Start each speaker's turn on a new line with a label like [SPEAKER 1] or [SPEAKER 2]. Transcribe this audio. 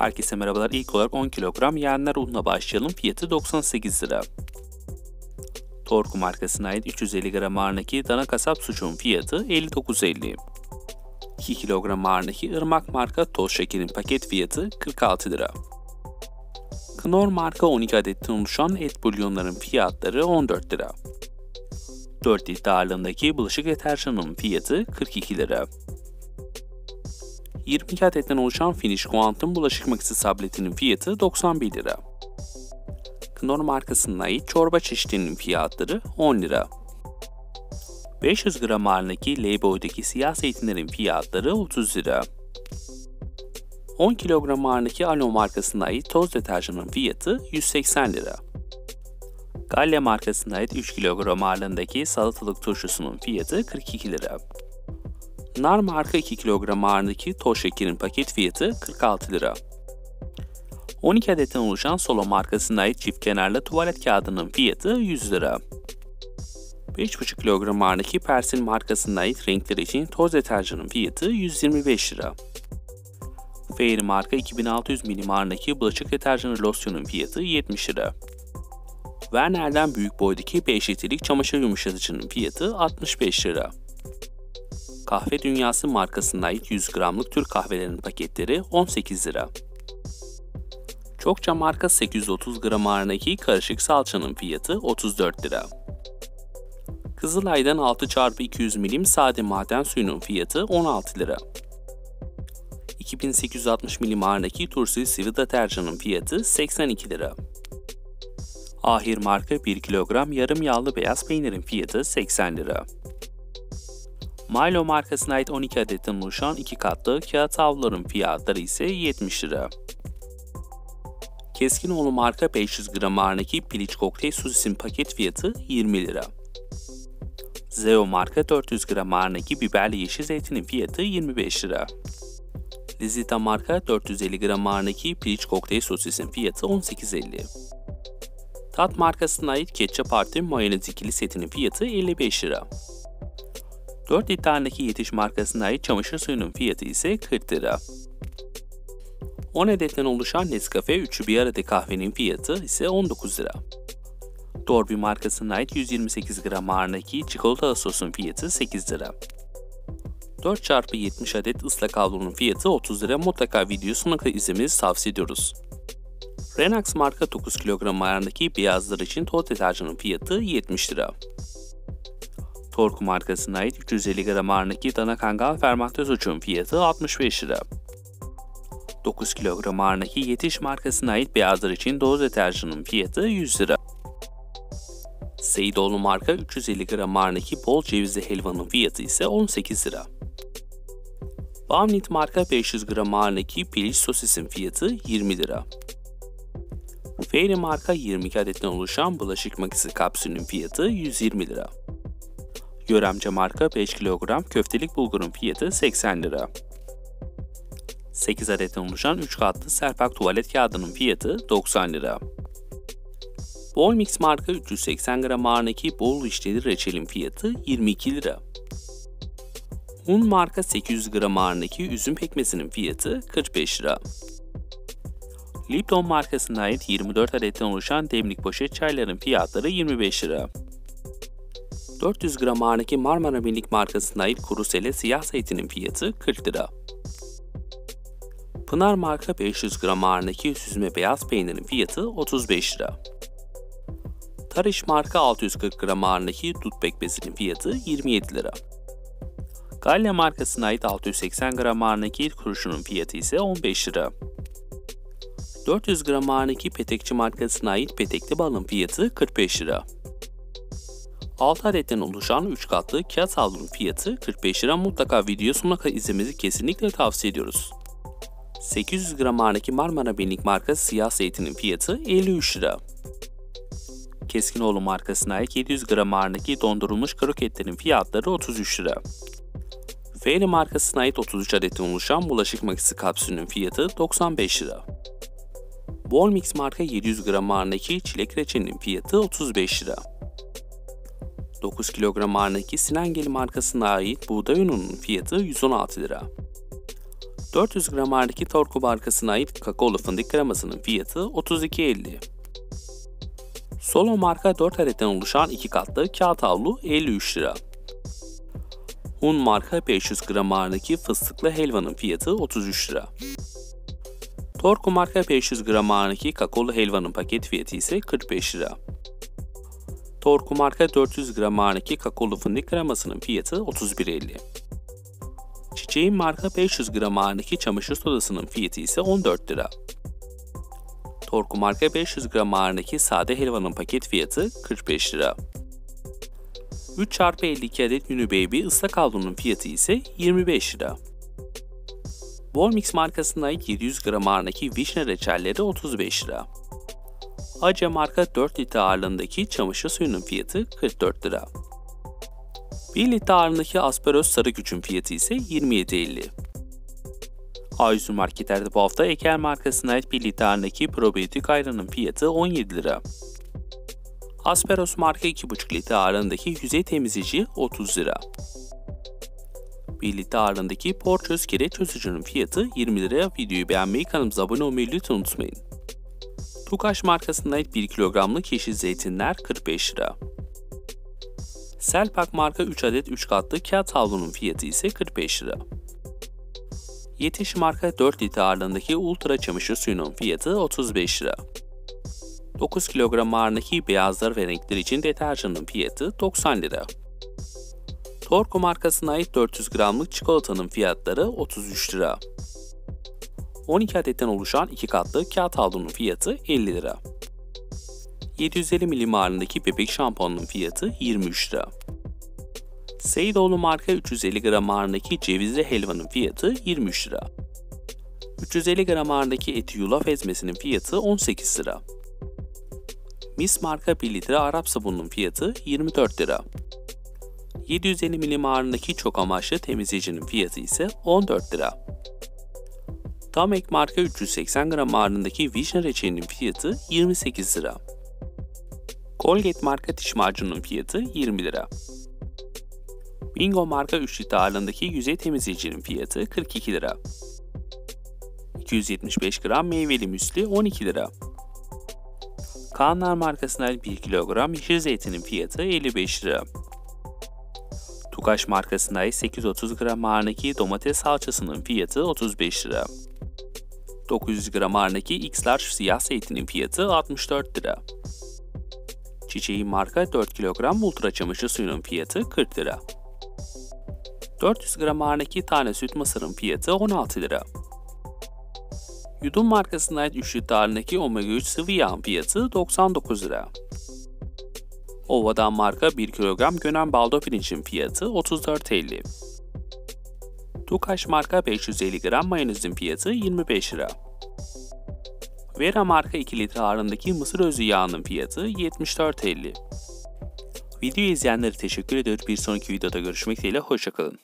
[SPEAKER 1] Herkese merhabalar. İlk olarak 10 kilogram yeğenler unla başlayalım. Fiyatı 98 lira. Torku markasına ait 350 gram ağırındaki dana kasap sucuğun fiyatı 59.50. 2 kilogram ağırındaki ırmak marka toz şekerin paket fiyatı 46 lira. Knorr marka 12 adetten oluşan et bulyonların fiyatları 14 lira. 4 litre ağırlığındaki bulaşık deterjanının fiyatı 42 lira. 22 adetten oluşan Finish Quantum bulaşık makinesi tabletinin fiyatı 91 lira. Knorr markasına ait çorba çeşitlerinin fiyatları 10 lira. 500 gram ağırlığındaki Leyboy'daki siyah zeytinlerin fiyatları 30 lira. 10 kilogram ağırlığındaki Alo markasına ait toz deterjanın fiyatı 180 lira. Gallia markasına ait 3 kilogram ağırlığındaki salatalık turşusunun fiyatı 42 lira. Nar marka 2 kilogram ağırlığındaki toz şekerin paket fiyatı 46 lira. 12 adetten oluşan Solo markasına ait çift kenarlı tuvalet kağıdının fiyatı 100 lira. 5,5 kilogram ağırlığındaki Persil markasına ait renkler için toz deterjanın fiyatı 125 lira. Fairy marka 2600 milim ağırlığındaki bulaşık deterjanı losyonun fiyatı 70 lira. Werner'den büyük boydaki 5 litrelik çamaşır yumuşatıcının fiyatı 65 lira. Kahve Dünyası markasına ait 100 gramlık Türk kahvelerinin paketleri 18 lira. Çokça marka 830 gram ağırlığındaki karışık salçanın fiyatı 34 lira. Kızılay'dan 6x200 milim sade maden suyunun fiyatı 16 lira. 2860 milim ağırlığındaki Tursil sıvı deterjanın fiyatı 82 lira. Ahir marka 1 kilogram yarım yağlı beyaz peynirin fiyatı 80 lira. Milo markasına ait 12 adetten oluşan 2 katlı kağıt havluların fiyatları ise 70 lira. Keskinoğlu marka 500 gram ağırlığındaki piliç kokteyl sosisin paket fiyatı 20 lira. Zeo marka 400 gram ağırlığındaki biberli yeşil zeytinin fiyatı 25 lira. Lizita marka 450 gram ağırlığındaki piliç kokteyl sosisin fiyatı 18.50. Tat markasına ait ketçap artı mayonez ikili setinin fiyatı 55 lira. 4 litrelik yetiş markasına ait çamaşır suyunun fiyatı ise 40 lira. 10 adetten oluşan Nescafe üçü bir arada kahvenin fiyatı ise 19 lira. Dorby markasına ait 128 gram ağırlığındaki çikolata sosun fiyatı 8 lira. 4x70 adet ıslak havlunun fiyatı 30 lira mutlaka videosunu izlemenizi tavsiye ediyoruz. Renax marka 9 kilogram ağırlığındaki beyazlar için toz deterjanın fiyatı 70 lira. Torku markasına ait 350 gram ağırlığındaki dana kangal fermantöz uçun fiyatı 65 lira. 9 kilogram ağırlığındaki Yetiş markasına ait beyazlar için doz deterjanın fiyatı 100 lira. Seyidoğlu marka 350 gram ağırlığındaki bol cevizli helvanın fiyatı ise 18 lira. Bamnit marka 500 gram ağırlığındaki piliç sosisin fiyatı 20 lira. Fairy marka 22 adetten oluşan bulaşık makinesi kapsülünün fiyatı 120 lira. Göremce marka 5 kilogram köftelik bulgurun fiyatı 80 lira. 8 adetten oluşan 3 katlı serpak tuvalet kağıdının fiyatı 90 lira. Bol Mix marka 380 gram ağırlığındaki bol işleri reçelin fiyatı 22 lira. Un marka 800 gram ağırlığındaki üzüm pekmezinin fiyatı 45 lira. Lipton markasına ait 24 adetten oluşan demlik poşet çayların fiyatları 25 lira. 400 gram ağırlığındaki Marmara Minik markasına ait kuru sele siyah zeytinin fiyatı 40 lira. Pınar marka 500 gram ağırlığındaki süzme beyaz peynirin fiyatı 35 lira. Tariş marka 640 gram ağırlığındaki dut pekmezinin fiyatı 27 lira. Galya markasına ait 680 gram ağırlığındaki kuruşunun fiyatı ise 15 lira. 400 gram ağırlığındaki petekçi markasına ait petekli balın fiyatı 45 lira. 6 adetten oluşan 3 katlı kağıt havlunun fiyatı 45 lira mutlaka video sonuna kadar izlemenizi kesinlikle tavsiye ediyoruz. 800 gram ağırlığındaki Marmara Benlik markası siyah zeytinin fiyatı 53 lira. Keskinoğlu markasına ait 700 gram ağırlığındaki dondurulmuş kroketlerin fiyatları 33 lira. Fairy markasına ait 33 adetten oluşan bulaşık makinesi kapsülünün fiyatı 95 lira. Bol Mix marka 700 gram ağırlığındaki çilek reçelinin fiyatı 35 lira. 9 kilogram ağırlığındaki Sinengeli markasına ait buğday ununun fiyatı 116 lira. 400 gram ağırlıklı Torku markasına ait kakaolu fındık kremasının fiyatı 32.50. Solo marka 4 adetten oluşan 2 katlı kağıt havlu 53 lira. Un marka 500 gram ağırlıklı fıstıklı helvanın fiyatı 33 lira. Torku marka 500 gram ağırlıklı kakaolu helvanın paket fiyatı ise 45 lira. Torku marka 400 gram ağırlıklı kakaolu fındık kremasının fiyatı 31.50. Çiçeğin marka 500 gram ağırlıklı çamaşır sodasının fiyatı ise 14 lira. Torku marka 500 gram ağırlıklı sade helvanın paket fiyatı 45 lira. 3 x 52 adet Uni Baby ıslak havlunun fiyatı ise 25 lira. Bolmix markasına ait 700 gram ağırlıklı vişne reçelleri 35 lira. Ace marka 4 litre ağırlığındaki çamaşır suyunun fiyatı 44 lira. 1 litre ağırlığındaki asperos sarı gücün fiyatı ise 27.50. A100 marketlerde bu hafta Eker markasına ait 1 litre ağırlığındaki probiyotik ayranın fiyatı 17 lira. Asperos marka 2,5 litre ağırlığındaki yüzey temizleyici 30 lira. 1 litre ağırlığındaki porçöz kere çözücünün fiyatı 20 liraya. Videoyu beğenmeyi, kanalımıza abone olmayı lütfen unutmayın. Tukaş markasına ait 1 kilogramlık yeşil zeytinler 45 lira. Selpak marka 3 adet 3 katlı kağıt havlunun fiyatı ise 45 lira. Yetiş marka 4 litre ağırlığındaki ultra çamaşır suyunun fiyatı 35 lira. 9 kilogram ağırlığındaki beyazlar ve renkler için deterjanın fiyatı 90 lira. Torco markasına ait 400 gramlık çikolatanın fiyatları 33 lira. 12 adetten oluşan 2 katlı kağıt havlunun fiyatı 50 lira. 750 milim ağırlığındaki bebek şampuanının fiyatı 23 lira. Seydoğlu marka 350 gram ağırlığındaki cevizli helvanın fiyatı 23 lira. 350 gram ağırlığındaki eti yulaf ezmesinin fiyatı 18 lira. Mis marka 1 litre Arap sabununun fiyatı 24 lira. 750 milim ağırlığındaki çok amaçlı temizleyicinin fiyatı ise 14 lira. Tamek marka 380 gram ağırlığındaki vişne reçelinin fiyatı 28 lira. Colgate marka diş macununun fiyatı 20 lira. Bingo marka 3 litre ağırlığındaki yüzey temizleyicinin fiyatı 42 lira. 275 gram meyveli müsli 12 lira. Kaanlar markasına 1 kilogram yeşil zeytinin fiyatı 55 lira. Tukaş markasına 830 gram ağırlığındaki domates salçasının fiyatı 35 lira. 900 gram ağırlığındaki X-Large siyah zeytinin fiyatı 64 lira. Çiçeğin marka 4 kilogram ultra çamaşır suyunun fiyatı 40 lira. 400 gram ağırlığındaki tane süt mısırın fiyatı 16 lira. Yudum markasına ait 3 litre omega 3 sıvı yağın fiyatı 99 lira. Ova'dan marka 1 kilogram gönen baldo pirincin fiyatı 34.50. Tukaş marka 550 gram mayonezin fiyatı 25 lira. Vera marka 2 litre ağırlığındaki mısır özü yağının fiyatı 74.50. Videoyu izleyenlere teşekkür ediyoruz. Bir sonraki videoda görüşmek dileğiyle hoşçakalın.